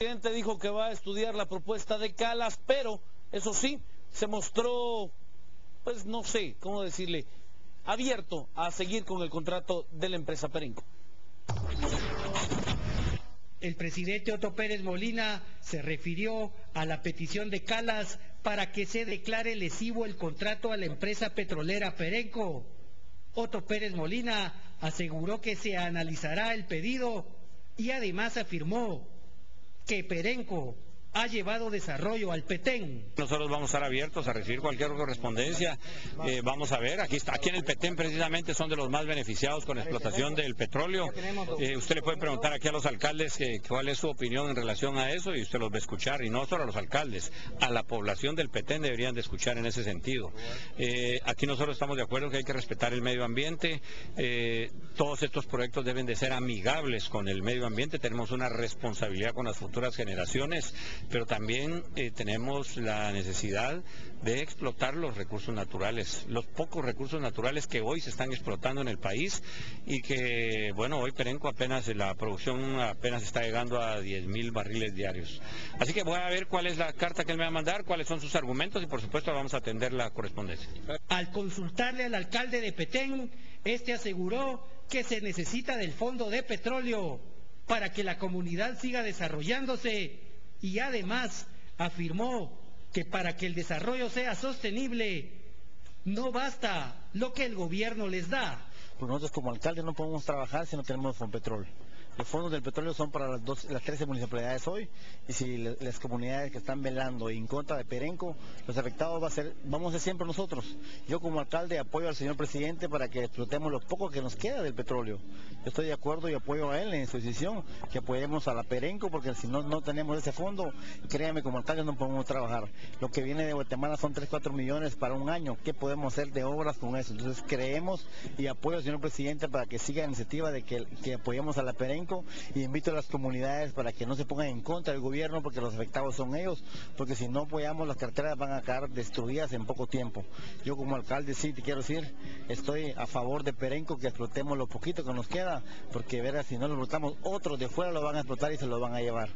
El presidente dijo que va a estudiar la propuesta de Calas, pero eso sí, se mostró, pues no sé, cómo decirle, abierto a seguir con el contrato de la empresa Perenco. El presidente Otto Pérez Molina se refirió a la petición de Calas para que se declare lesivo el contrato a la empresa petrolera Perenco. Otto Pérez Molina aseguró que se analizará el pedido y además afirmó que Perenco ha llevado desarrollo al Petén. Nosotros vamos a estar abiertos a recibir cualquier correspondencia. Eh, vamos a ver, aquí está, aquí en el Petén precisamente son de los más beneficiados con la explotación del petróleo. Eh, usted le puede preguntar aquí a los alcaldes eh, cuál es su opinión en relación a eso y usted los va a escuchar. Y no solo a los alcaldes, a la población del Petén deberían de escuchar en ese sentido. aquí nosotros estamos de acuerdo que hay que respetar el medio ambiente. todos estos proyectos deben de ser amigables con el medio ambiente. Tenemos una responsabilidad con las futuras generaciones pero también eh, tenemos la necesidad de explotar los recursos naturales, los pocos recursos naturales que hoy se están explotando en el país y que, bueno, hoy Perenco apenas, la producción apenas está llegando a 10 mil barriles diarios. Así que voy a ver cuál es la carta que él me va a mandar, cuáles son sus argumentos y por supuesto vamos a atender la correspondencia. Al consultarle al alcalde de Petén, este aseguró que se necesita del fondo de petróleo para que la comunidad siga desarrollándose y además afirmó que para que el desarrollo sea sostenible no basta lo que el gobierno les da. Pues nosotros como alcalde no podemos trabajar si no tenemos petróleo. Los fondos del petróleo son para las, dos, las 13 municipalidades hoy y si las comunidades que están velando en contra de Perenco, los afectados va a ser, vamos a ser siempre nosotros. Yo como alcalde apoyo al señor presidente para que explotemos lo poco que nos queda del petróleo. Yo estoy de acuerdo y apoyo a él en su decisión que apoyemos a la Perenco porque si no, no tenemos ese fondo, créame como alcalde no podemos trabajar. Lo que viene de Guatemala son 3, 4 millones para un año. ¿Qué podemos hacer de obras con eso? Entonces creemos y apoyo señor presidente para que siga la iniciativa de que, apoyemos a la Perenco y invito a las comunidades para que no se pongan en contra del gobierno porque los afectados son ellos, porque si no apoyamos las carteras van a quedar destruidas en poco tiempo. Yo como alcalde sí te quiero decir, estoy a favor de Perenco que explotemos lo poquito que nos queda, porque verás si no lo explotamos otros de fuera lo van a explotar y se lo van a llevar.